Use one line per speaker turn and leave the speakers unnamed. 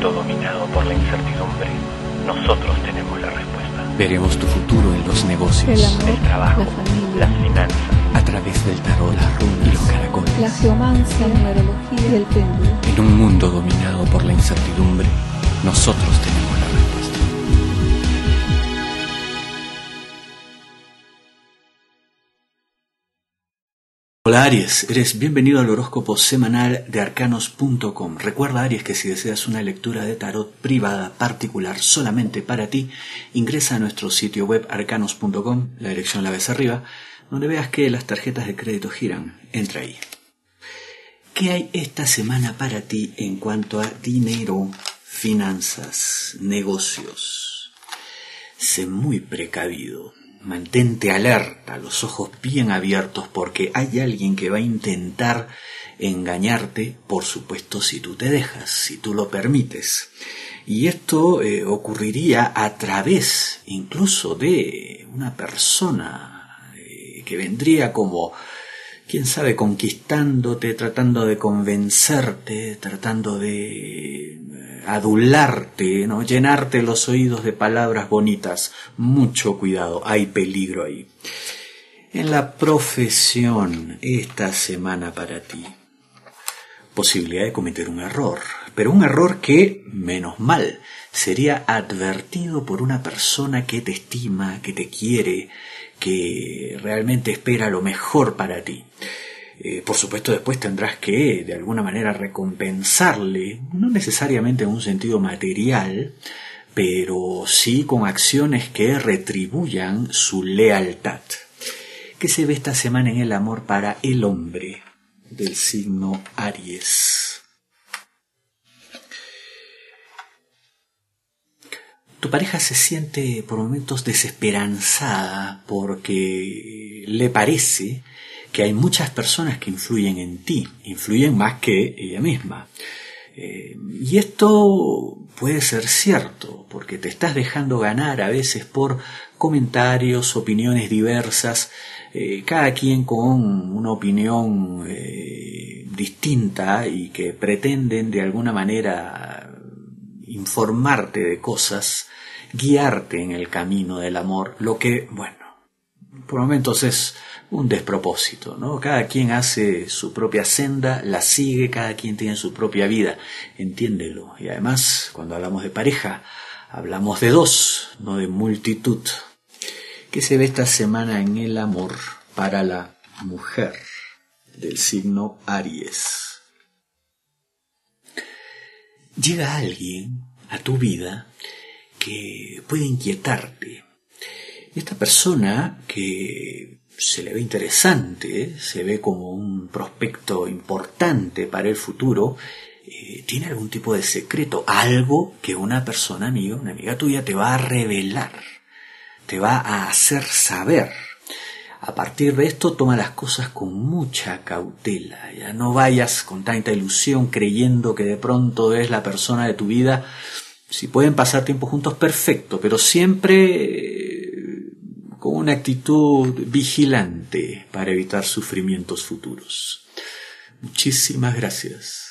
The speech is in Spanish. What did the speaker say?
mundo dominado por la incertidumbre, nosotros tenemos la respuesta.
Veremos tu futuro en los negocios,
El amor,
El trabajo,
la familia,
las finanzas,
a través del tarot, la runa y los caracoles.
la geomancia, la numerología y el péndulo.
En un mundo dominado Hola Aries, eres bienvenido al horóscopo semanal de arcanos.com. Recuerda Aries que si deseas una lectura de tarot privada particular solamente para ti, ingresa a nuestro sitio web arcanos.com, la dirección la ves arriba, donde veas que las tarjetas de crédito giran. Entra ahí. ¿Qué hay esta semana para ti en cuanto a dinero, finanzas, negocios? Sé muy precavido. Mantente alerta, los ojos bien abiertos, porque hay alguien que va a intentar engañarte, por supuesto, si tú te dejas, si tú lo permites. Y esto eh, ocurriría a través incluso de una persona eh, que vendría como quién sabe, conquistándote, tratando de convencerte, tratando de eh, adularte, ¿no? llenarte los oídos de palabras bonitas. Mucho cuidado, hay peligro ahí. En la profesión, esta semana para ti, posibilidad de cometer un error, pero un error que, menos mal, sería advertido por una persona que te estima, que te quiere, que realmente espera lo mejor para ti. Eh, por supuesto, después tendrás que, de alguna manera, recompensarle, no necesariamente en un sentido material, pero sí con acciones que retribuyan su lealtad. ¿Qué se ve esta semana en el amor para el hombre del signo Aries? Tu pareja se siente por momentos desesperanzada porque le parece que hay muchas personas que influyen en ti, influyen más que ella misma. Eh, y esto puede ser cierto, porque te estás dejando ganar a veces por comentarios, opiniones diversas, eh, cada quien con una opinión eh, distinta y que pretenden de alguna manera informarte de cosas, guiarte en el camino del amor, lo que, bueno, por momentos es un despropósito, ¿no? Cada quien hace su propia senda, la sigue, cada quien tiene su propia vida, entiéndelo. Y además, cuando hablamos de pareja, hablamos de dos, no de multitud. ¿Qué se ve esta semana en el amor para la mujer del signo Aries? Llega alguien a tu vida que puede inquietarte. Esta persona que se le ve interesante, se ve como un prospecto importante para el futuro, eh, tiene algún tipo de secreto, algo que una persona amiga, una amiga tuya te va a revelar, te va a hacer saber. A partir de esto toma las cosas con mucha cautela, ya no vayas con tanta ilusión creyendo que de pronto es la persona de tu vida. Si pueden pasar tiempo juntos, perfecto, pero siempre con una actitud vigilante para evitar sufrimientos futuros. Muchísimas gracias.